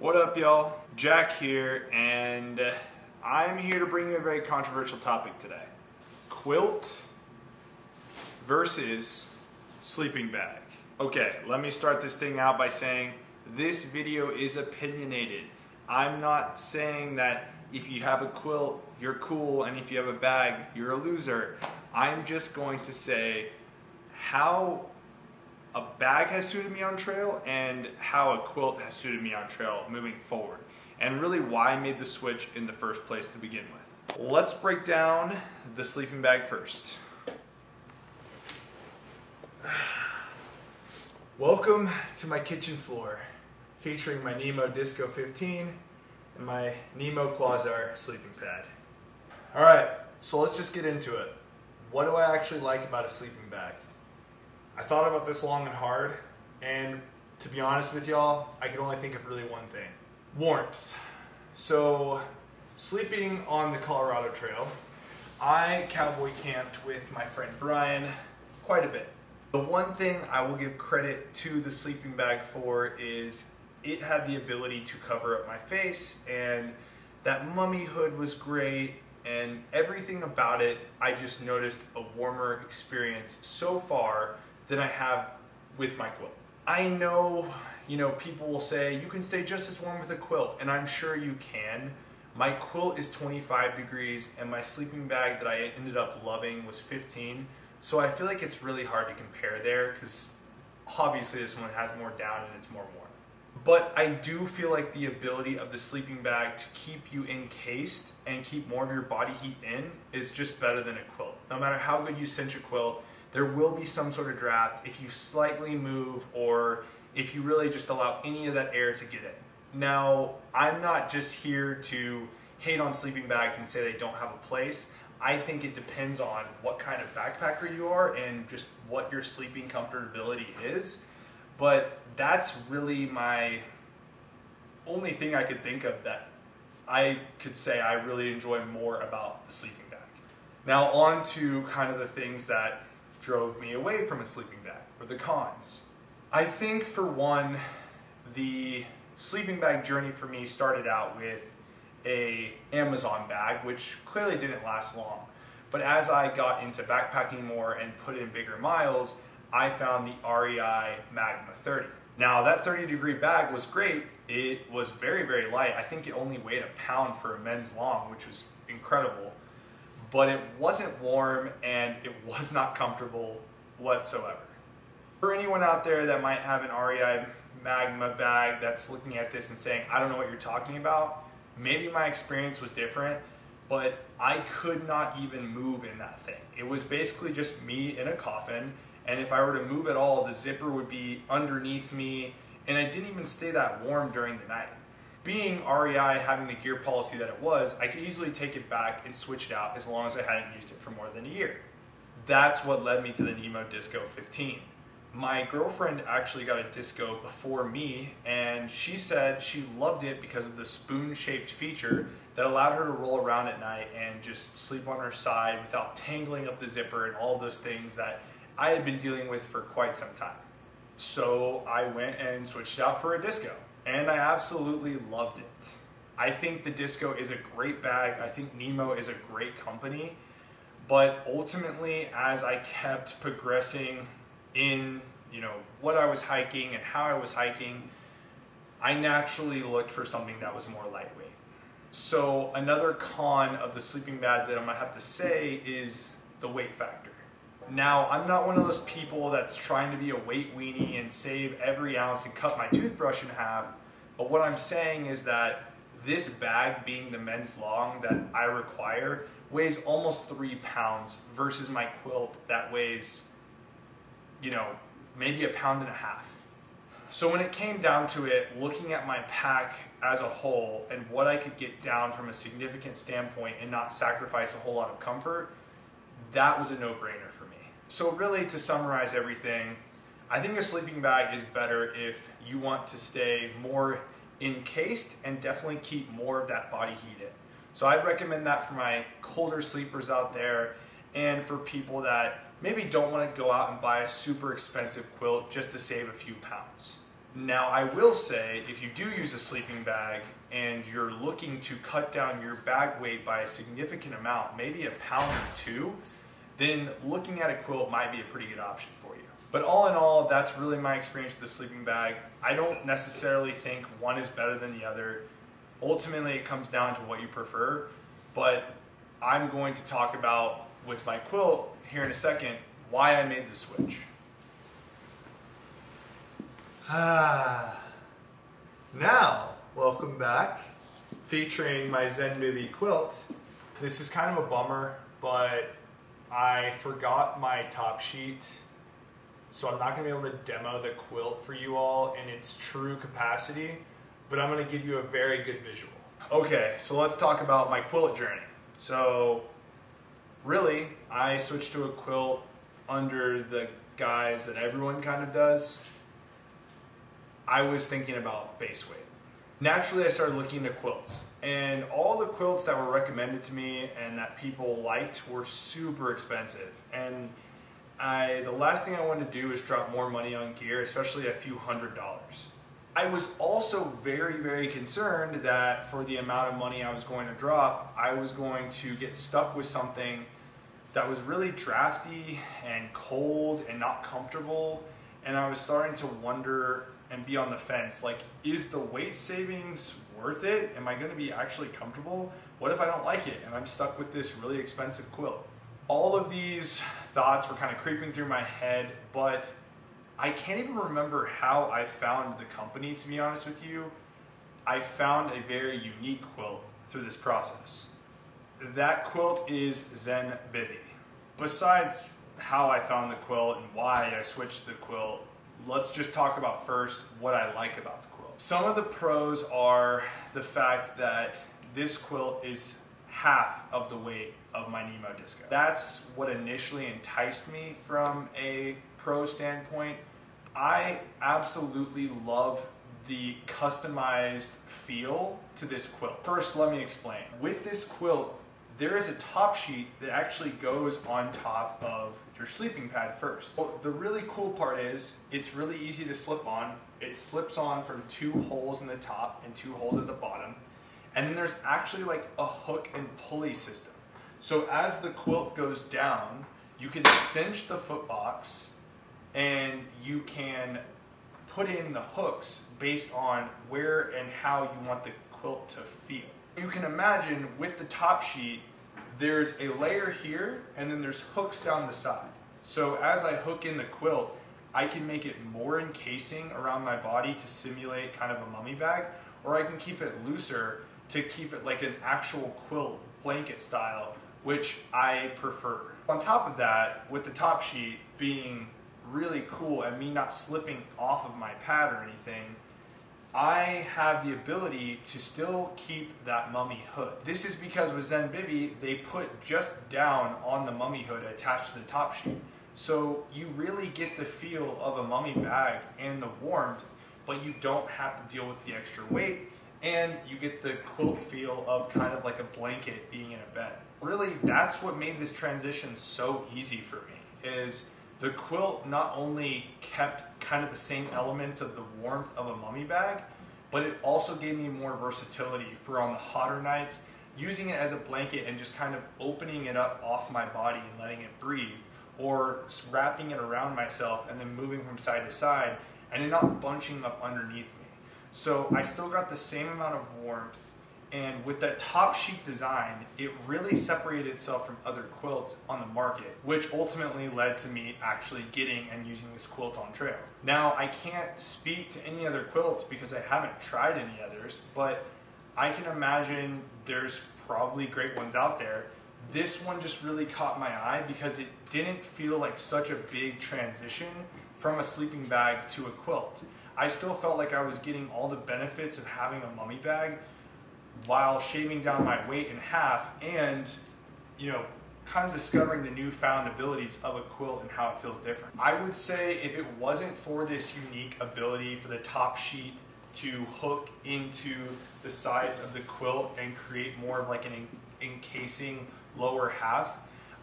What up, y'all? Jack here, and uh, I'm here to bring you a very controversial topic today quilt versus sleeping bag. Okay, let me start this thing out by saying this video is opinionated. I'm not saying that if you have a quilt, you're cool, and if you have a bag, you're a loser. I'm just going to say how a bag has suited me on trail and how a quilt has suited me on trail moving forward and really why I made the switch in the first place to begin with. Let's break down the sleeping bag first. Welcome to my kitchen floor featuring my Nemo Disco 15 and my Nemo Quasar sleeping pad. All right, so let's just get into it. What do I actually like about a sleeping bag? I thought about this long and hard, and to be honest with y'all, I could only think of really one thing warmth. So, sleeping on the Colorado Trail, I cowboy camped with my friend Brian quite a bit. The one thing I will give credit to the sleeping bag for is it had the ability to cover up my face, and that mummy hood was great, and everything about it, I just noticed a warmer experience so far than I have with my quilt. I know, you know, people will say you can stay just as warm with a quilt, and I'm sure you can. My quilt is 25 degrees, and my sleeping bag that I ended up loving was 15. So I feel like it's really hard to compare there because obviously this one has more down and it's more warm. But I do feel like the ability of the sleeping bag to keep you encased and keep more of your body heat in is just better than a quilt. No matter how good you cinch a quilt, there will be some sort of draft if you slightly move or if you really just allow any of that air to get in. Now, I'm not just here to hate on sleeping bags and say they don't have a place. I think it depends on what kind of backpacker you are and just what your sleeping comfortability is. But that's really my only thing I could think of that I could say I really enjoy more about the sleeping bag. Now, on to kind of the things that drove me away from a sleeping bag, or the cons. I think for one, the sleeping bag journey for me started out with a Amazon bag, which clearly didn't last long. But as I got into backpacking more and put in bigger miles, I found the REI Magma 30. Now that 30 degree bag was great. It was very, very light. I think it only weighed a pound for a men's long, which was incredible but it wasn't warm and it was not comfortable whatsoever. For anyone out there that might have an REI Magma bag that's looking at this and saying, I don't know what you're talking about, maybe my experience was different, but I could not even move in that thing. It was basically just me in a coffin, and if I were to move at all, the zipper would be underneath me, and I didn't even stay that warm during the night being REI having the gear policy that it was, I could easily take it back and switch it out as long as I hadn't used it for more than a year. That's what led me to the Nemo Disco 15. My girlfriend actually got a disco before me, and she said she loved it because of the spoon shaped feature that allowed her to roll around at night and just sleep on her side without tangling up the zipper and all those things that I had been dealing with for quite some time. So I went and switched out for a disco and I absolutely loved it. I think the Disco is a great bag. I think Nemo is a great company. But ultimately, as I kept progressing in, you know, what I was hiking and how I was hiking, I naturally looked for something that was more lightweight. So another con of the sleeping bag that I'm gonna have to say is the weight factor. Now, I'm not one of those people that's trying to be a weight weenie and save every ounce and cut my toothbrush in half. But what I'm saying is that this bag, being the men's long that I require, weighs almost three pounds versus my quilt that weighs, you know, maybe a pound and a half. So when it came down to it, looking at my pack as a whole and what I could get down from a significant standpoint and not sacrifice a whole lot of comfort, that was a no-brainer for me. So really to summarize everything, I think a sleeping bag is better if you want to stay more encased and definitely keep more of that body heat in. So I'd recommend that for my colder sleepers out there and for people that maybe don't want to go out and buy a super expensive quilt just to save a few pounds. Now, I will say, if you do use a sleeping bag and you're looking to cut down your bag weight by a significant amount, maybe a pound or two, then looking at a quilt might be a pretty good option for you. But all in all, that's really my experience with the sleeping bag. I don't necessarily think one is better than the other. Ultimately, it comes down to what you prefer, but I'm going to talk about with my quilt here in a second why I made the switch. Ah. Now, welcome back. Featuring my Zenbivy quilt. This is kind of a bummer, but I forgot my top sheet. So I'm not gonna be able to demo the quilt for you all in its true capacity, but I'm gonna give you a very good visual. Okay, so let's talk about my quilt journey. So really, I switched to a quilt under the guise that everyone kind of does. I was thinking about base weight. Naturally, I started looking into quilts, and all the quilts that were recommended to me and that people liked were super expensive. And I, the last thing I wanted to do is drop more money on gear, especially a few hundred dollars. I was also very, very concerned that for the amount of money I was going to drop, I was going to get stuck with something that was really drafty and cold and not comfortable. And I was starting to wonder and be on the fence like, is the weight savings worth it? Am I going to be actually comfortable? What if I don't like it and I'm stuck with this really expensive quilt? All of these thoughts were kind of creeping through my head, but I can't even remember how I found the company, to be honest with you. I found a very unique quilt through this process. That quilt is Zen Bivvy. Besides how I found the quilt and why I switched the quilt, let's just talk about first what I like about the quilt. Some of the pros are the fact that this quilt is half of the weight of my Nemo Disco. That's what initially enticed me from a pro standpoint. I absolutely love the customized feel to this quilt. First, let me explain. With this quilt, there is a top sheet that actually goes on top of your sleeping pad first. Well, the really cool part is it's really easy to slip on. It slips on from two holes in the top and two holes at the bottom. And then there's actually like a hook and pulley system. So as the quilt goes down, you can cinch the foot box and you can put in the hooks based on where and how you want the quilt to feel. You can imagine with the top sheet, there's a layer here and then there's hooks down the side. So as I hook in the quilt, I can make it more encasing around my body to simulate kind of a mummy bag, or I can keep it looser to keep it like an actual quilt blanket style, which I prefer. On top of that, with the top sheet being really cool and me not slipping off of my pad or anything, I have the ability to still keep that mummy hood. This is because with Zenbivy, they put just down on the mummy hood attached to the top sheet. So you really get the feel of a mummy bag and the warmth, but you don't have to deal with the extra weight and you get the quilt feel of kind of like a blanket being in a bed. Really, that's what made this transition so easy for me is the quilt not only kept kind of the same elements of the warmth of a mummy bag, but it also gave me more versatility for on the hotter nights, using it as a blanket and just kind of opening it up off my body and letting it breathe, or wrapping it around myself and then moving from side to side and it not bunching up underneath me. So I still got the same amount of warmth and with that top sheet design, it really separated itself from other quilts on the market, which ultimately led to me actually getting and using this quilt on trail. Now, I can't speak to any other quilts because I haven't tried any others, but I can imagine there's probably great ones out there. This one just really caught my eye because it didn't feel like such a big transition from a sleeping bag to a quilt. I still felt like I was getting all the benefits of having a mummy bag, while shaving down my weight in half and, you know, kind of discovering the newfound abilities of a quilt and how it feels different. I would say if it wasn't for this unique ability for the top sheet to hook into the sides of the quilt and create more of like an encasing lower half,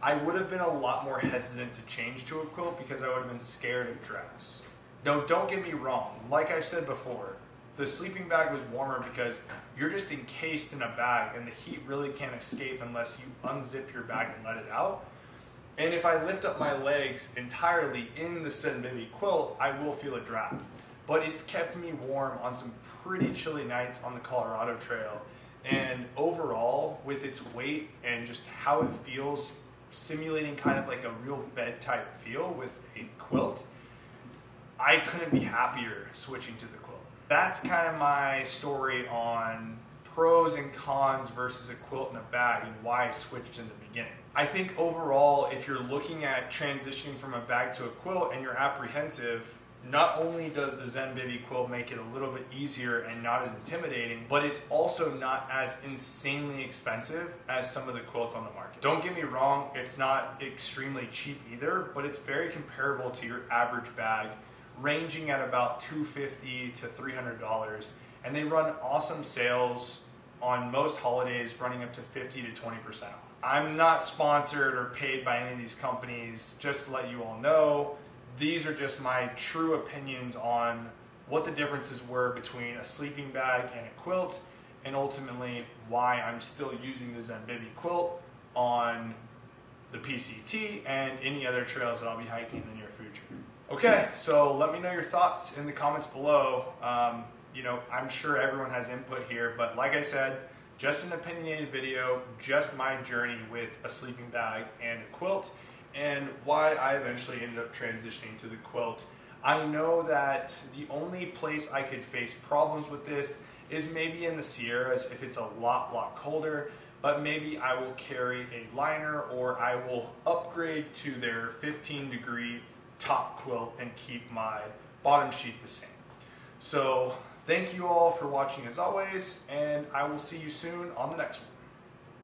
I would have been a lot more hesitant to change to a quilt because I would have been scared of drafts. No, don't get me wrong. Like I said before, the sleeping bag was warmer because you're just encased in a bag and the heat really can't escape unless you unzip your bag and let it out. And if I lift up my legs entirely in the Zenbivy quilt, I will feel a draft. But it's kept me warm on some pretty chilly nights on the Colorado Trail. And overall, with its weight and just how it feels, simulating kind of like a real bed type feel with a quilt, I couldn't be happier switching to the. That's kind of my story on pros and cons versus a quilt in a bag and why I switched in the beginning. I think overall, if you're looking at transitioning from a bag to a quilt and you're apprehensive, not only does the Zenbivy quilt make it a little bit easier and not as intimidating, but it's also not as insanely expensive as some of the quilts on the market. Don't get me wrong, it's not extremely cheap either, but it's very comparable to your average bag, ranging at about 250 to $300. And they run awesome sales on most holidays, running up to 50 to 20% off. I'm not sponsored or paid by any of these companies, just to let you all know these are just my true opinions on what the differences were between a sleeping bag and a quilt, and ultimately why I'm still using the Zenbivy quilt on the PCT and any other trails that I'll be hiking in the near future. Okay, so let me know your thoughts in the comments below. Um, you know, I'm sure everyone has input here, but like I said, just an opinionated video, just my journey with a sleeping bag and a quilt and why I eventually ended up transitioning to the quilt. I know that the only place I could face problems with this is maybe in the Sierras if it's a lot, lot colder, but maybe I will carry a liner or I will upgrade to their 15 degree top quilt and keep my bottom sheet the same. So thank you all for watching as always, and I will see you soon on the next one.